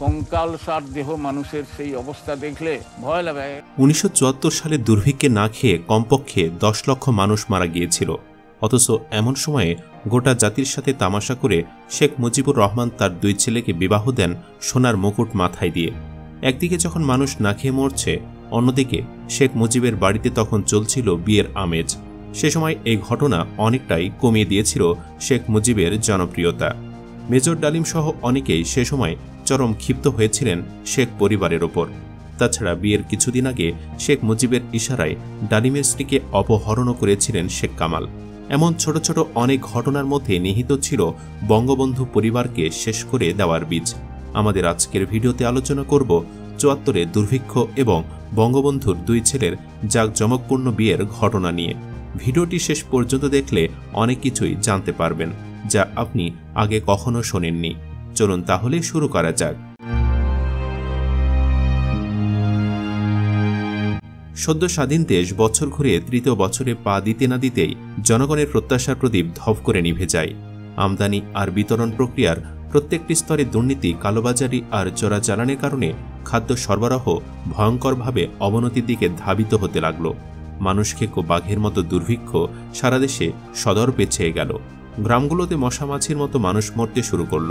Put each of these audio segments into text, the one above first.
কঙ্কাল সার দেহ মানুষের সেই অবস্থা দেখলে ভয় লাগে। উনিশশো সালে দুর্ভিক্ষে না খেয়ে কমপক্ষে দশ লক্ষ মানুষ মারা গিয়েছিল। অথচ এমন সময়ে গোটা জাতির সাথে তামাশা করে শেখ মুজিবুর রহমান তার দুই ছেলেকে বিবাহ দেন সোনার মুকুট মাথায় দিয়ে। একদিকে যখন মানুষ না খেয়ে মরছে, অন্যদিকে শেখ মুজিবের বাড়িতে তখন চলছিল বিয়ের আমেজ। সে সময় এই ঘটনা অনেকটাই কমিয়ে দিয়েছিল শেখ মুজিবের জনপ্রিয়তা। মেজর ডালিম সহ অনেকেই সে সময় চরম ক্ষিপ্ত হয়েছিলেন শেখ পরিবারের ওপর। তাছাড়া বিয়ের কিছুদিন আগে শেখ মুজিবের ইশারায় ডালিমের স্ত্রীকে অপহরণও করেছিলেন শেখ কামাল। এমন ছোট ছোট অনেক ঘটনার মধ্যে নিহিত ছিল বঙ্গবন্ধু পরিবারকে শেষ করে দেওয়ার বীজ। আমাদের আজকের ভিডিওতে আলোচনা করব চুয়াত্তরে দুর্ভিক্ষ এবং বঙ্গবন্ধুর দুই ছেলের জাঁকজমকপূর্ণ বিয়ের ঘটনা নিয়ে। ভিডিওটি শেষ পর্যন্ত দেখলে অনেক কিছুই জানতে পারবেন, যা আপনি আগে কখনো শোনেননি। চলুন তাহলে শুরু করা যাক। সদ্য স্বাধীন দেশ বছর ঘুরে তৃতীয় বছরে পা দিতে না দিতেই জনগণের প্রত্যাশার প্রদীপ ধপ করে নিভে যায়। আমদানি আর বিতরণ প্রক্রিয়ার প্রত্যেকটি স্তরে দুর্নীতি, কালোবাজারি আর চোরাচালানের কারণে খাদ্য সরবরাহ ভয়ঙ্করভাবে অবনতির দিকে ধাবিত হতে লাগল। মানুষ খেকো বাঘের মতো দুর্ভিক্ষ সারা দেশে সদর পেছিয়ে গেল। গ্রামগুলোতে মশামাছির মতো মানুষ মরতে শুরু করল।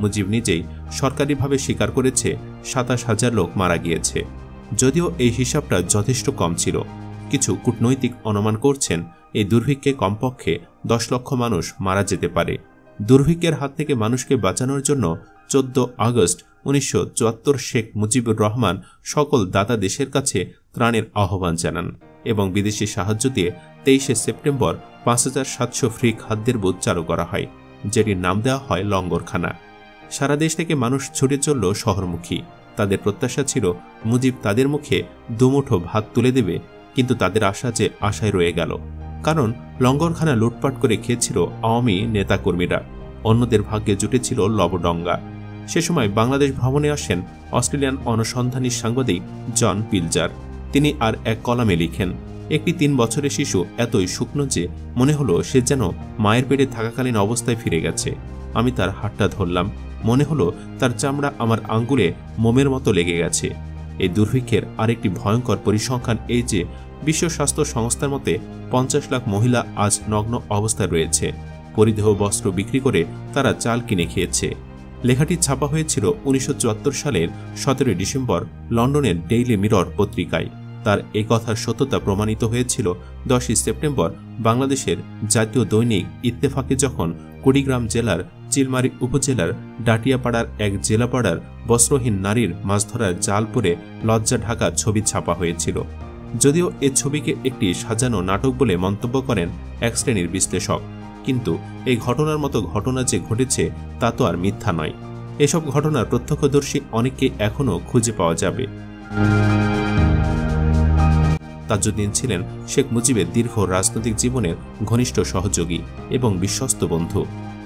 মুজিব নিজেই সরকারিভাবে স্বীকার করেছে, সাতাশ হাজার লোক মারা গিয়েছে। যদিও এই হিসাবটা যথেষ্ট কম ছিল। কিছু কূটনৈতিক অনুমান করছেন, এই দুর্ভিক্ষে কমপক্ষে দশ লক্ষ মানুষ মারা যেতে পারে। দুর্ভিক্ষের হাত থেকে মানুষকে বাঁচানোর জন্য চোদ্দ আগস্ট উনিশশো চুয়াত্তর শেখ মুজিবুর রহমান সকল দাতা দেশের কাছে ত্রাণের আহ্বান জানান এবং বিদেশি সাহায্য দিয়ে তেইশে সেপ্টেম্বর পাঁচ হাজার সাতশো ফ্রি খাদ্যের বোধ চালু করা হয়, যেটির নাম দেওয়া হয় লঙ্গরখানা। সারা দেশ থেকে মানুষ ছুটে চলল শহরমুখী। তাদের প্রত্যাশা ছিল, মুজিব তাদের মুখে দুমুঠো ভাত তুলে দেবে, কিন্তু তাদের আশা যে আশায় রয়ে গেল। কারণ লঙ্গরখানা লুটপাট করে খেয়েছিল আওয়ামী নেতাকর্মীরা। অন্যদের ভাগ্যে জুটেছিল লবডঙ্গা। সে সময় বাংলাদেশ ভ্রমণে আসেন অস্ট্রেলিয়ান অনুসন্ধানী সাংবাদিক জন পিলজার। তিনি আর এক কলামে লিখেন, একটি তিন বছরের শিশু এতই শুকনো যে মনে হলো সে যেন মায়ের পেটে থাকাকালীন অবস্থায় ফিরে গেছে। আমি তার হাতটা ধরলাম মনে হলো তার চামড়া আমার আঙ্গুলে মোমের মতো লেগে গেছে। এই দুর্ভিক্ষের আরেকটি ভয়ঙ্কর পরিসংখ্যান এই যে, বিশ্ব স্বাস্থ্য সংস্থার মতে পঞ্চাশ লাখ মহিলা আজ নগ্ন অবস্থায় রয়েছে। পরিদেহ বস্ত্র বিক্রি করে তারা চাল কিনে খেয়েছে। লেখাটি ছাপা হয়েছিল উনিশশো চুয়াত্তর সালের সতেরোই ডিসেম্বর লন্ডনের ডেইলি মিরর পত্রিকায়। তার এ কথার সত্যতা প্রমাণিত হয়েছিল দশই সেপ্টেম্বর বাংলাদেশের জাতীয় দৈনিক ইত্তেফাকে যখন কুড়িগ্রাম জেলার চিলমারি উপজেলার ডাটিয়াপাড়ার এক জেলাপাড়ার বস্ত্রহীন নারীর মাছ ধরার জাল পরে লজ্জা ঢাকা ছবি ছাপা হয়েছিল। যদিও এ ছবিকে একটি সাজানো নাটক বলে মন্তব্য করেন এক শ্রেণির বিশ্লেষক। কিন্তু এই ঘটনার মতো ঘটনা যে ঘটেছে তা তো আর মিথ্যা নয়। এসব ঘটনার প্রত্যক্ষদর্শী অনেককে এখনও খুঁজে পাওয়া যাবে। তাজউদ্দিন ছিলেন শেখ মুজিবের দীর্ঘ রাজনৈতিক জীবনের ঘনিষ্ঠ সহযোগী এবং বিশ্বস্ত বন্ধু।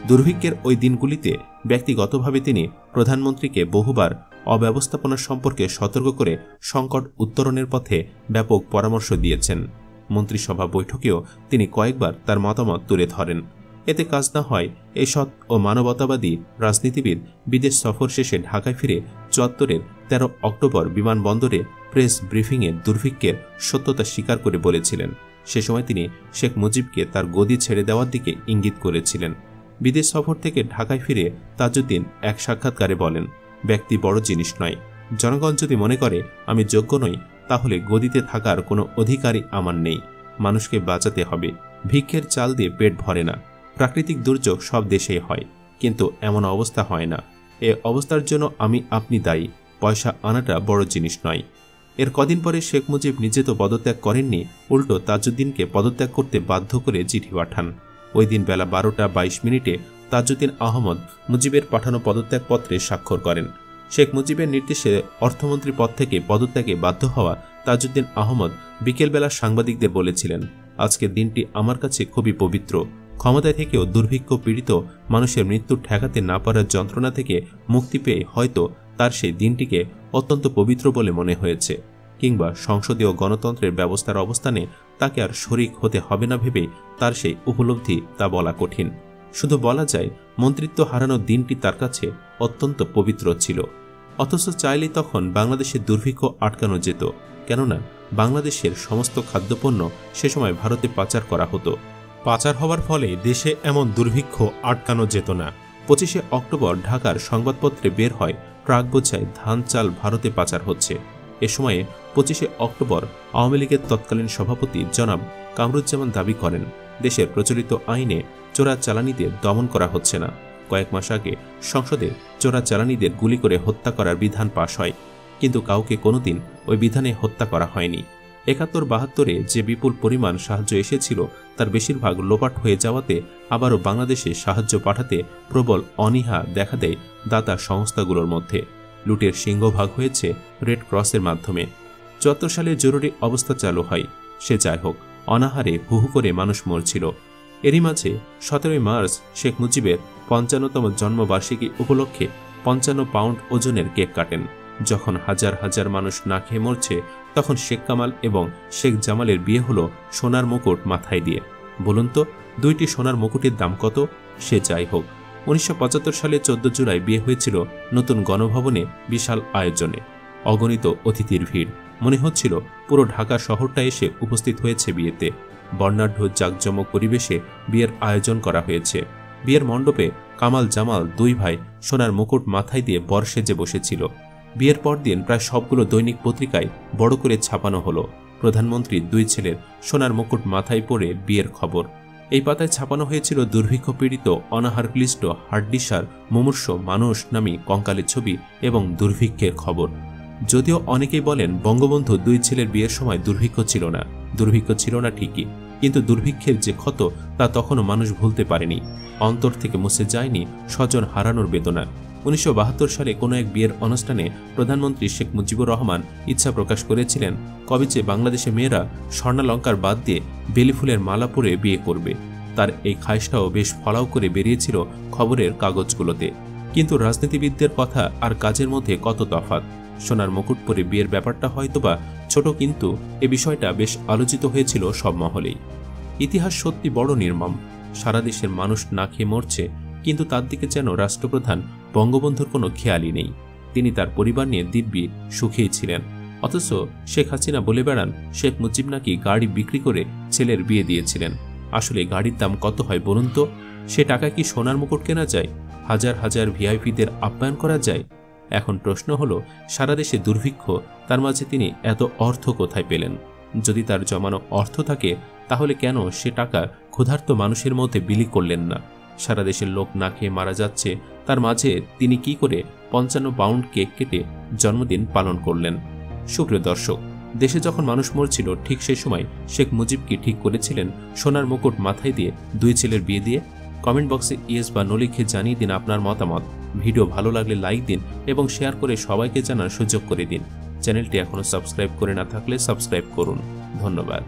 দুর্ভিক্ষের ওই দিনগুলিতে ব্যক্তিগতভাবে তিনি প্রধানমন্ত্রীকে বহুবার অব্যবস্থাপনা সম্পর্কে সতর্ক করে সংকট উত্তরণের পথে ব্যাপক পরামর্শ দিয়েছেন। মন্ত্রিসভা বৈঠকেও তিনি কয়েকবার তার মতামত তুলে ধরেন। এতে কাজ না হয় এই সৎ ও মানবতাবাদী রাজনীতিবিদ বিদেশ সফর শেষে ঢাকায় ফিরে চত্বরের তেরো অক্টোবর বিমানবন্দরে প্রেস ব্রিফিংয়ে দুর্ভিক্ষের সত্যতা স্বীকার করে বলেছিলেন। সে সময় তিনি শেখ মুজিবকে তার গদি ছেড়ে দেওয়ার দিকে ইঙ্গিত করেছিলেন। বিদেশ সফর থেকে ঢাকায় ফিরে তাজউদ্দিন এক সাক্ষাৎকারে বলেন, ব্যক্তি বড় জিনিস নয়। জনগণ যদি মনে করে, আমি যোগ্য নই, তাহলে গদিতে থাকার কোনো অধিকারই আমার নেই। মানুষকে বাঁচাতে হবে। ভিক্ষের চাল দিয়ে পেট ভরে না। প্রাকৃতিক দুর্যোগ সব দেশেই হয়, কিন্তু এমন অবস্থা হয় না। এ অবস্থার জন্য আমি আপনি দায়ী। পয়সা আনাটা বড় জিনিস নয়। এর কদিন পরে শেখ মুজিব নিজে তো পদত্যাগ করেননি, উল্টো তাজউদ্দিনকে পদত্যাগ করতে বাধ্য করে চিঠি পাঠান। ওই দিন বেলা বারোটা বাইশ মিনিটে তাজউদ্দিন আহমদ মুজিবের পাঠানো পদত্যাগপত্রে স্বাক্ষর করেন। শেখ মুজিবের নির্দেশে অর্থমন্ত্রী পদ থেকে পদত্যাগে বাধ্য হওয়া তাজউদ্দিন আহমদ বিকেলবেলা সাংবাদিকদের বলেছিলেন আজকের দিনটি আমার কাছে খুবই পবিত্র। ক্ষমতায় থেকেও দুর্ভিক্ষ পীড়িত মানুষের মৃত্যু ঠেকাতে না পারার যন্ত্রণা থেকে মুক্তি পেয়ে হয়তো তার সেই দিনটিকে অত্যন্ত পবিত্র বলে মনে হয়েছে, কিংবা সংসদীয় গণতন্ত্রের ব্যবস্থার অবস্থানে তাকে আর শরিক হতে হবে না ভেবে তার সেই উপলব্ধি তা বলা কঠিন। শুধু বলা যায়, মন্ত্রিত্ব হারানোর দিনটি তার কাছে অত্যন্ত পবিত্র ছিল। অথচ চাইলে তখন বাংলাদেশের দুর্ভিক্ষ আটকানো যেত, কেননা বাংলাদেশের সমস্ত খাদ্যপণ্য সে সময় ভারতে পাচার করা হতো। পাচার হওয়ার ফলে দেশে এমন দুর্ভিক্ষ আটকানো যেত না। পঁচিশে অক্টোবর ঢাকার সংবাদপত্রে বের হয়, ট্রাক বোঝায় ধান চাল ভারতে পাচার হচ্ছে। এ সময়ে পঁচিশে অক্টোবর আওয়ামী লীগের তৎকালীন সভাপতি জনাব কামরুজ্জামান দাবি করেন, দেশের প্রচলিত আইনে চোরা চালানিদের দমন করা হচ্ছে না। কয়েক মাস আগে সংসদে চোরা চালানিদের গুলি করে হত্যা করার বিধান পাশ হয়, কিন্তু কাউকে কোনোদিন ওই বিধানে হত্যা করা হয়নি। একাত্তর বাহাত্তরে যে বিপুল পরিমাণ সাহায্য এসেছিল, তার বেশিরভাগ লোপাট হয়ে যাওয়াতে আবারও বাংলাদেশে সাহায্য পাঠাতে প্রবল অনীহা দেখা দেয় দাতা সংস্থাগুলোর মধ্যে। লুটের সিংহভাগ হয়েছে রেড ক্রসের মাধ্যমে। চুয়াত্তর সালে জরুরি অবস্থা চালু হয়। সে যাই হোক, অনাহারে হুহু করে মানুষ মরছিল। এরই মাঝে সতেরোই মার্চ শেখ মুজিবের পঞ্চান্নতম জন্মবার্ষিকী উপলক্ষে পঞ্চান্ন পাউন্ড ওজনের কেক কাটেন। যখন হাজার হাজার মানুষ না খেয়ে মরছে, তখন শেখ কামাল এবং শেখ জামালের বিয়ে হলো সোনার মুকুট মাথায় দিয়ে। বলুন তো, দুইটি সোনার মুকুটের দাম কত? সে যাই হোক। উনিশশো পঁচাত্তর সালে চোদ্দ জুলাই বিয়ে হয়েছিল নতুন গণভবনে বিশাল আয়োজনে। অগণিত অতিথির ভিড়। মনে হচ্ছিল পুরো ঢাকা শহরটা এসে উপস্থিত হয়েছে বিয়েতে। বর্ণাঢ্য জাঁকজমক পরিবেশে বিয়ের আয়োজন করা হয়েছে। বিয়ের মণ্ডপে কামাল জামাল দুই ভাই সোনার মুকুট মাথায় দিয়ে বর সেজে বসেছিল। বিয়ের পরদিন প্রায় সবগুলো দৈনিক পত্রিকায় বড় করে ছাপানো হলো। প্রধানমন্ত্রীর দুই ছেলের সোনার মুকুট মাথায় পরে বিয়ের খবর। এই পাতায় ছাপানো হয়েছিল দুর্ভিক্ষ পীড়িত, অনাহার ক্লিষ্ট, হাড্ডিসার, মুমূর্ষ, মানুষ নামী কঙ্কালের ছবি এবং দুর্ভিক্ষের খবর। যদিও অনেকেই বলেন বঙ্গবন্ধু দুই ছেলের বিয়ের সময় দুর্ভিক্ষ ছিল না। দুর্ভিক্ষ ছিল না ঠিকই, কিন্তু দুর্ভিক্ষের যে ক্ষত তা তখনও মানুষ ভুলতে পারেনি। অন্তর থেকে মুছে যায়নি স্বজন হারানোর বেদনা। উনিশশো বাহাত্তর সালে কোনো এক বিয়ের অনুষ্ঠানে প্রধানমন্ত্রী শেখ মুজিবুর রহমান ইচ্ছা প্রকাশ করেছিলেন, কবে যে বাংলাদেশে মেয়েরা স্বর্ণালঙ্কার বাদ দিয়ে বেলি ফুলের মালা পরে বিয়ে করবে। তার এই খাইশটাও বেশ ফলাও করে বেরিয়েছিল খবরের কাগজগুলোতে। কিন্তু রাজনীতিবিদদের কথা আর কাজের মধ্যে কত তফাত সোনার মুকুট পরে বিয়ের ব্যাপারটা হয়তোবা ছোট, কিন্তু এ বিষয়টা বেশ আলোচিত হয়েছিল সব মহলেই। ইতিহাস সত্যি বড় নির্মম। সারা দেশের মানুষ না খেয়ে মরছে, কিন্তু তার দিকে যেন রাষ্ট্রপ্রধান বঙ্গবন্ধুর কোনো খেয়ালই নেই। তিনি তার পরিবার নিয়ে দিব্যি সুখেই ছিলেন। অথচ শেখ হাসিনা বলে বেড়ান, শেখ মুজিব নাকি গাড়ি বিক্রি করে ছেলের বিয়ে দিয়েছিলেন। আসলে গাড়ির দাম কত হয় বলুন তো? সে টাকা কি সোনার মুকুট কেনা যায়? হাজার হাজার ভিআইপিদের আপ্যায়ন করা যায়? এখন প্রশ্ন হলো, সারা দেশে দুর্ভিক্ষ, তার মাঝে তিনি এত অর্থ কোথায় পেলেন? যদি তার জমানো অর্থ থাকে, তাহলে কেন সে টাকা ক্ষুধার্ত মানুষের মধ্যে বিলি করলেন না? সারা দেশের লোক না খেয়ে মারা যাচ্ছে, তার মাঝে তিনি কি করে পঞ্চান্ন পাউন্ড কেক কেটে জন্মদিন পালন করলেন। সুপ্রিয় দর্শক, দেশে যখন মানুষ মরছিল, ঠিক সেই সময় শেখ মুজিব কি ঠিক করেছিলেন? সোনার মুকুট মাথায় দিয়ে দুই ছেলের বিয়ে দিয়ে? কমেন্ট বক্সে ইয়েস বা নো লিখে জানিয়ে দিন আপনার মতামত। ভিডিও ভালো লাগলে লাইক দিন এবং শেয়ার করে সবাইকে জানার সুযোগ করে দিন। চ্যানেলটি এখনও সাবস্ক্রাইব করে না থাকলে সাবস্ক্রাইব করুন। ধন্যবাদ।